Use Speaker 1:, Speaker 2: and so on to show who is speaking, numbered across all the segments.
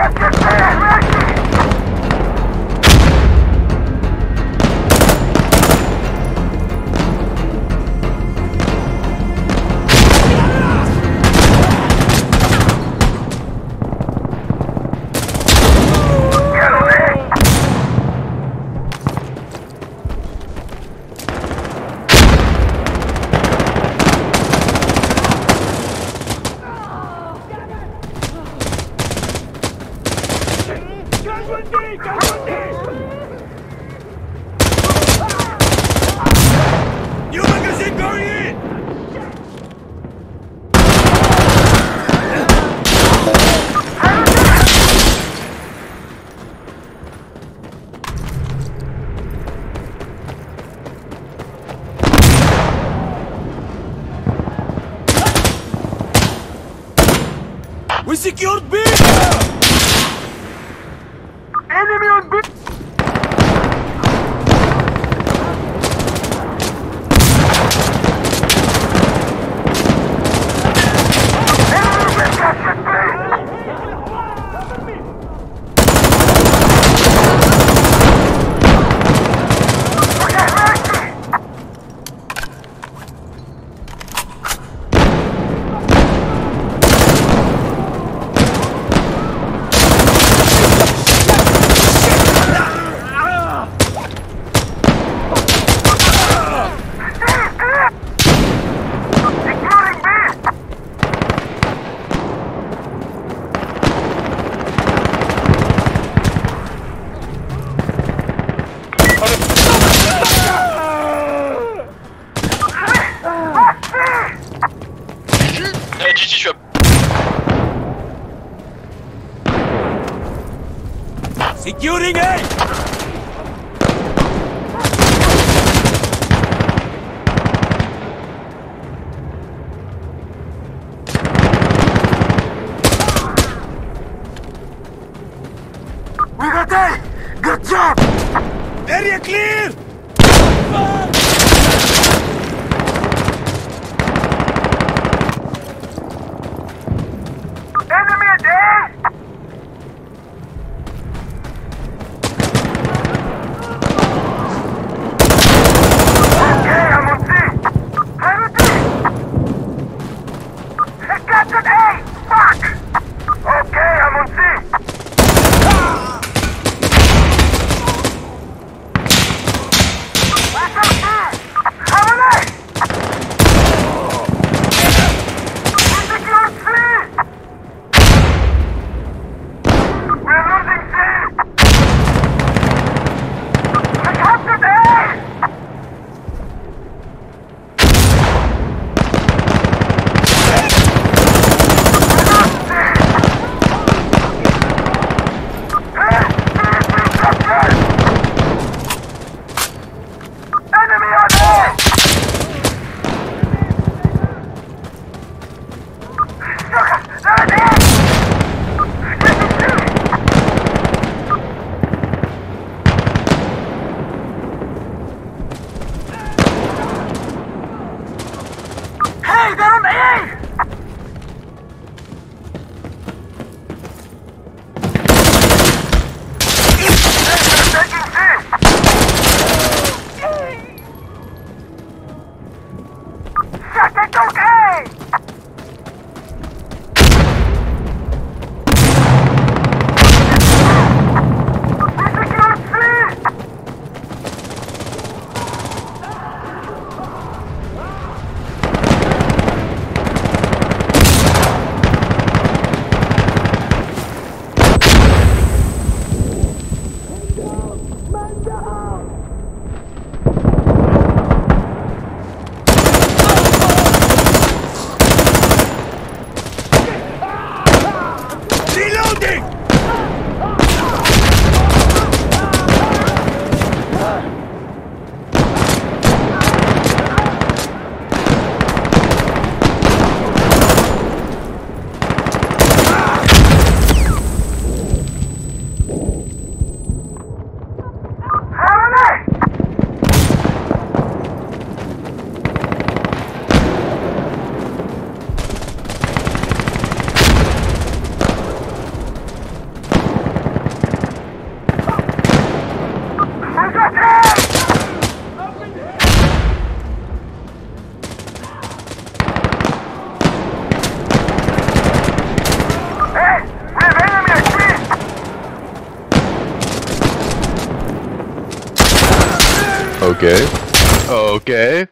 Speaker 1: New
Speaker 2: Okay. Okay.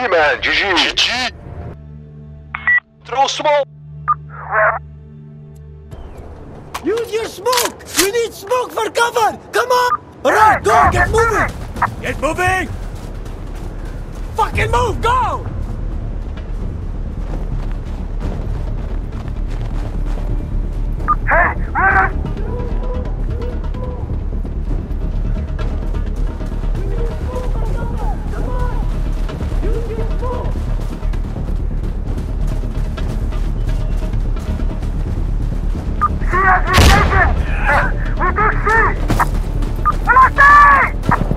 Speaker 3: GG, man. GG.
Speaker 4: GG. Throw smoke.
Speaker 5: Use your smoke! We need smoke for cover! Come on! Alright, go! Get moving! Get moving! Fucking move! Go!
Speaker 1: Hey, run! Yes, we take it! We took C! Lock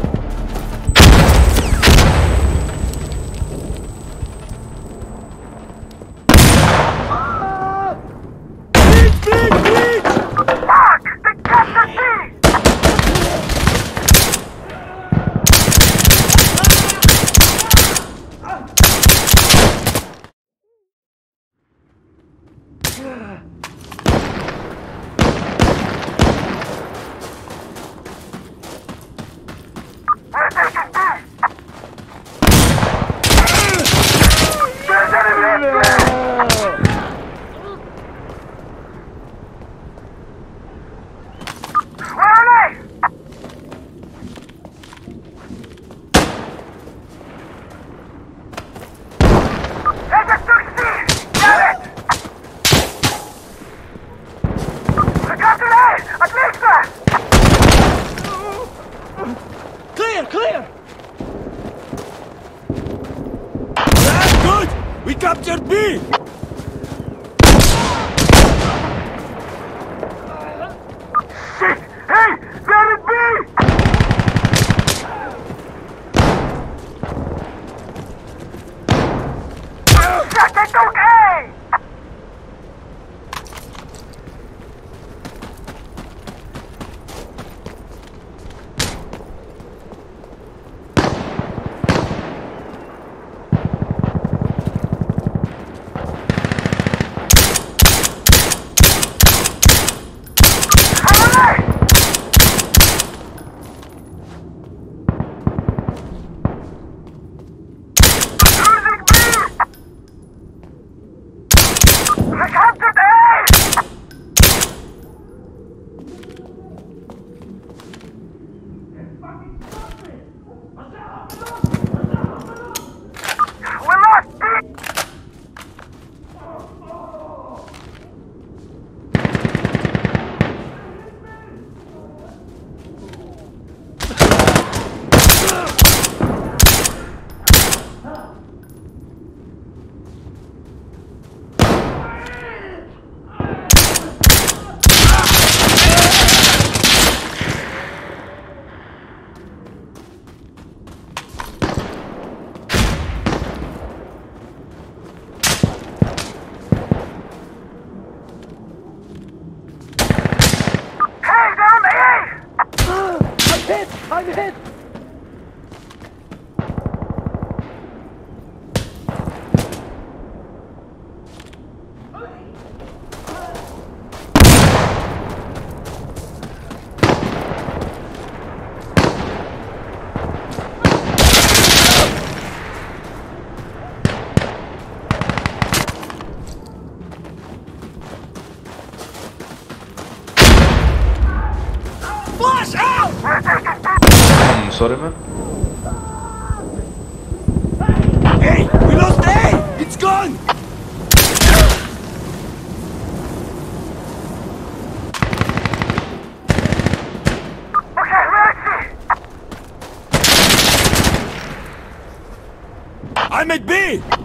Speaker 6: I'm
Speaker 1: at B!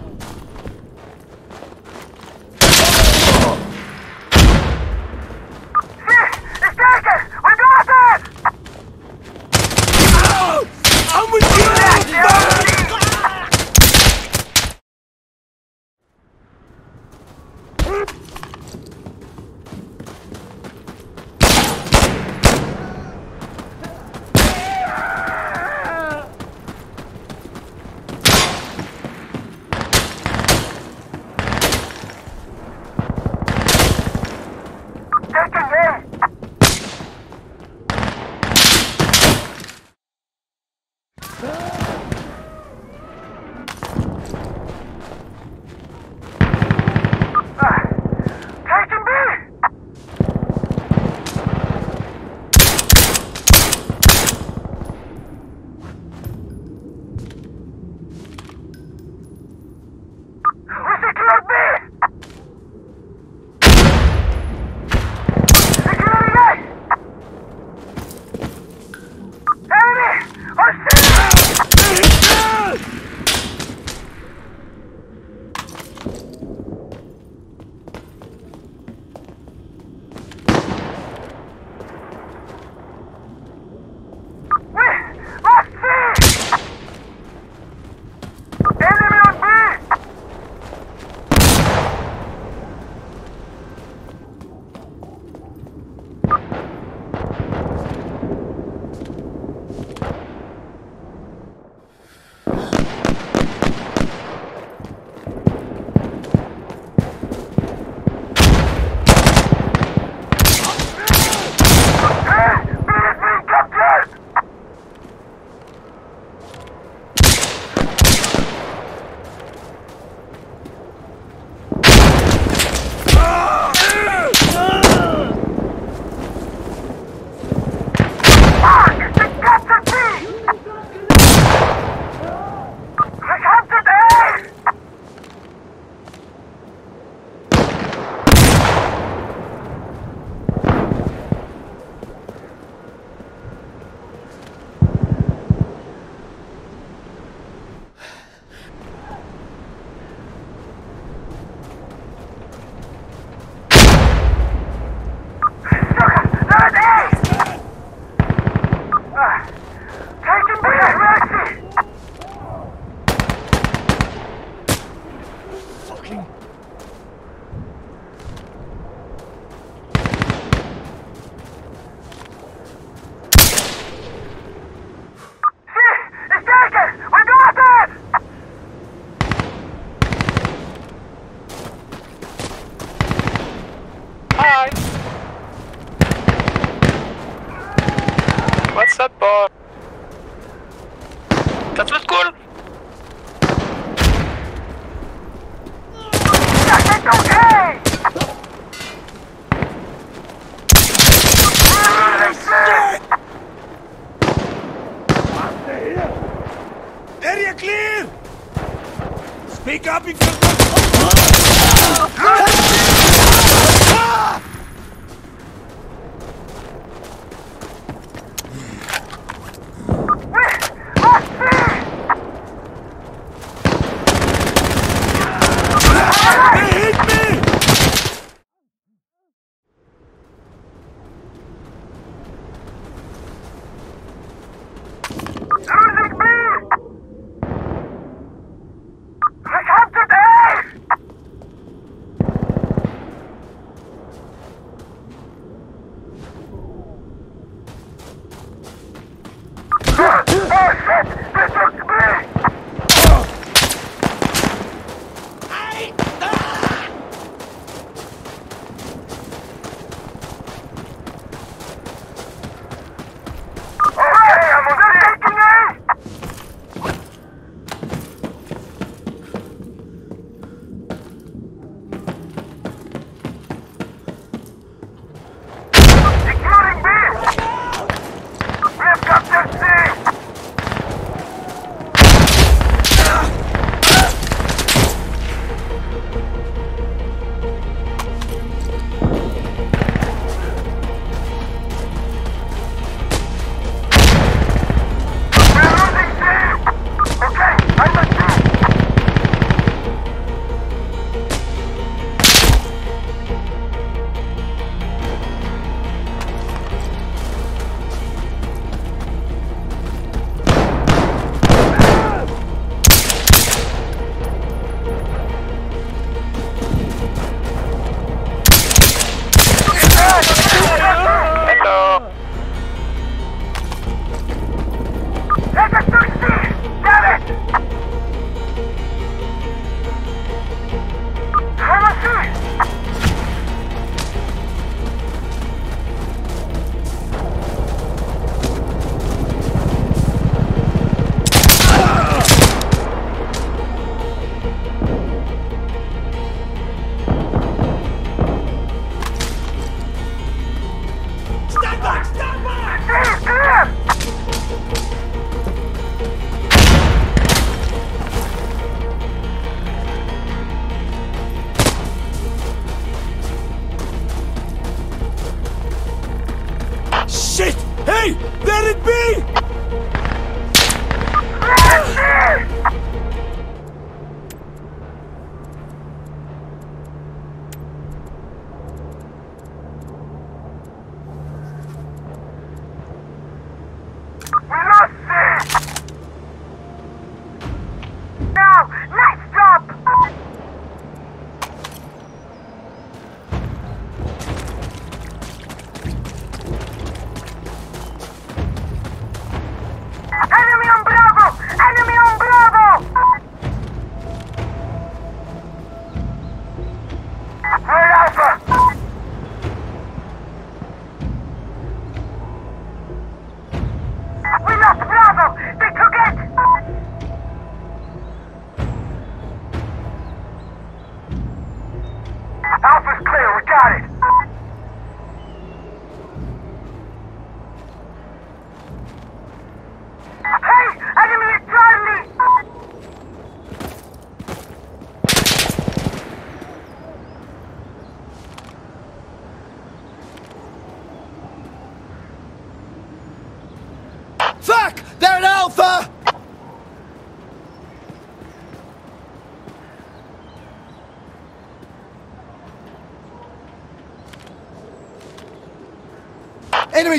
Speaker 5: Up, boy? Das wird cool.
Speaker 7: shit!
Speaker 1: Oh shit! They took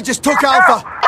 Speaker 5: just took Alpha.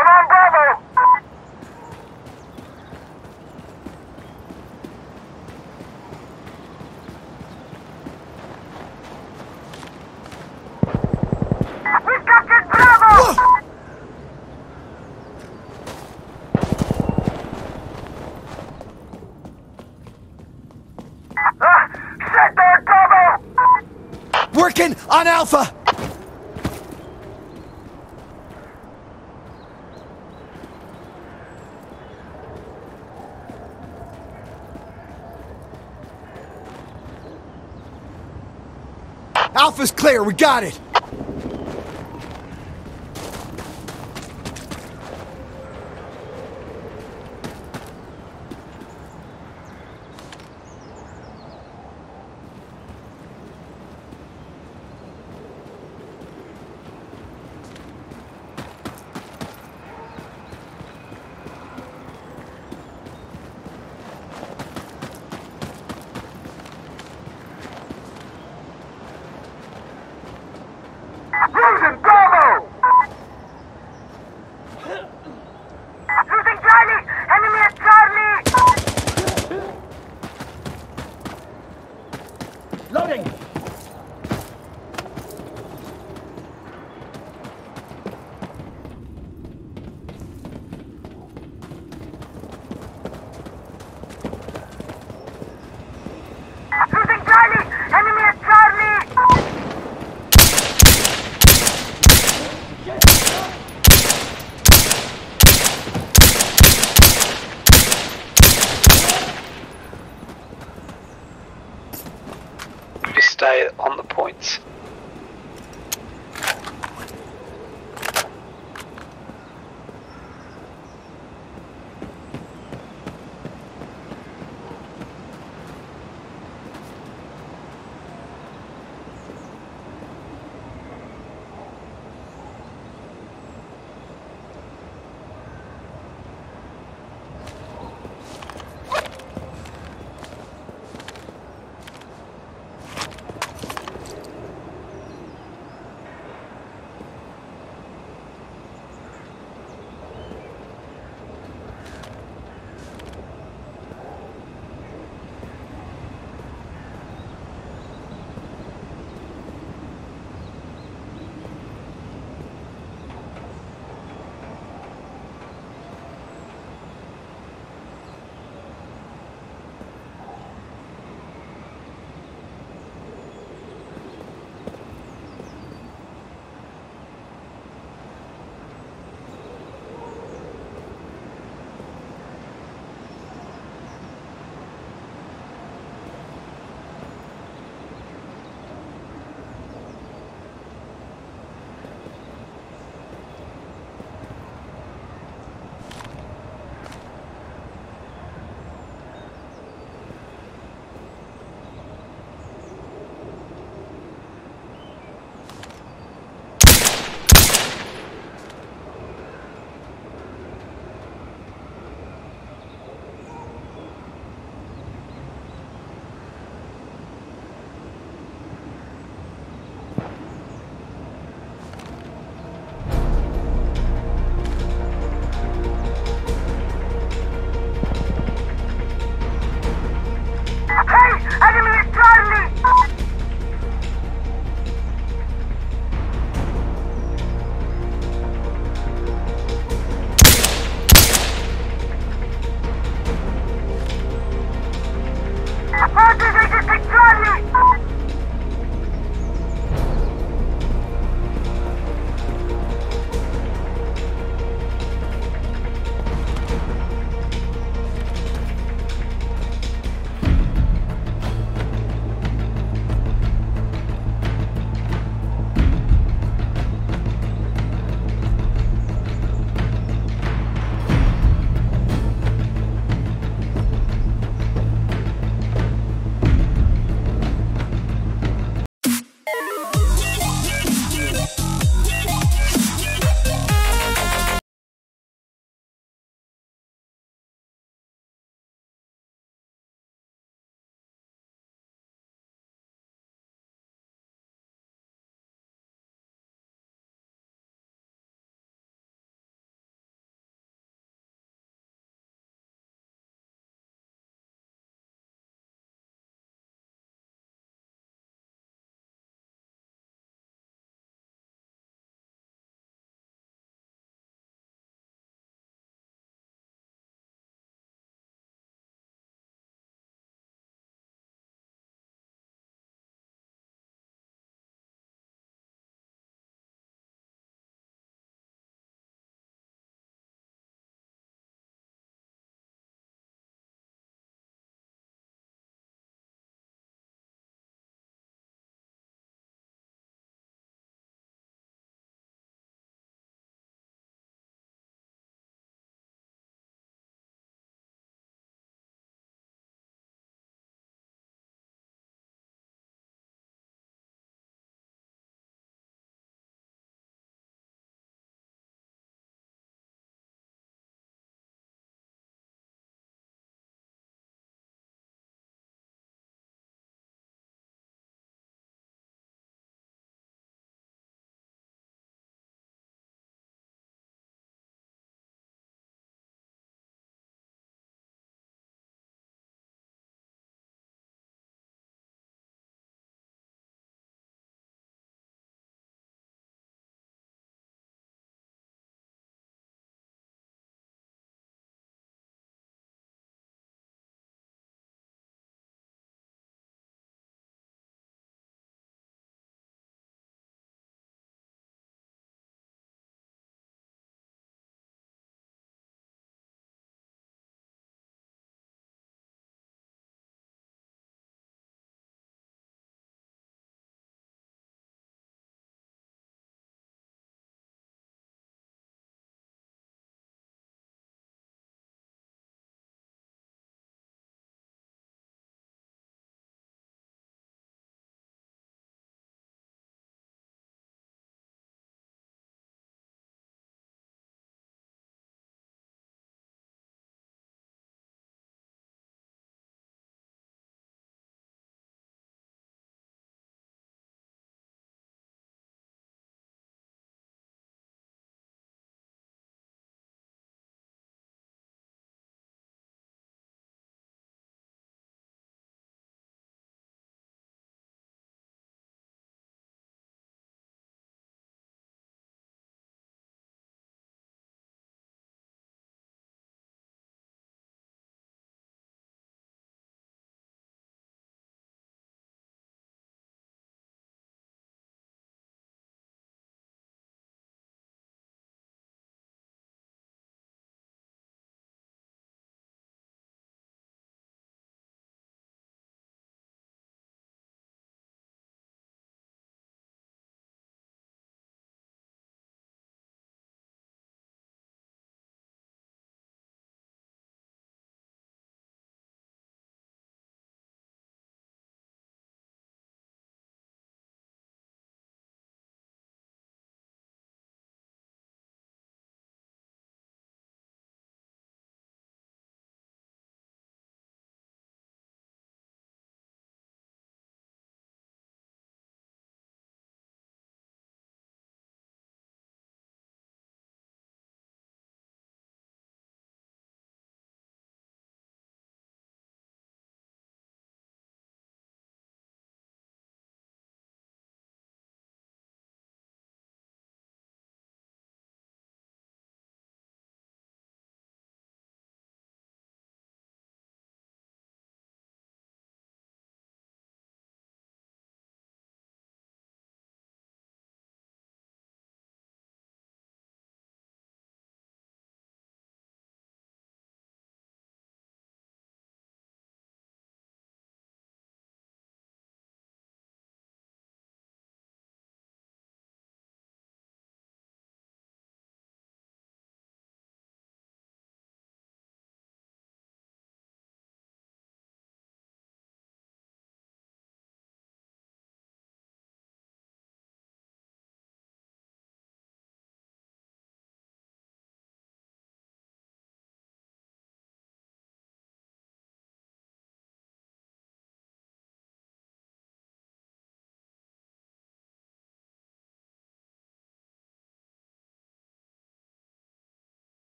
Speaker 5: is clear. We got it.
Speaker 4: Stay on the points.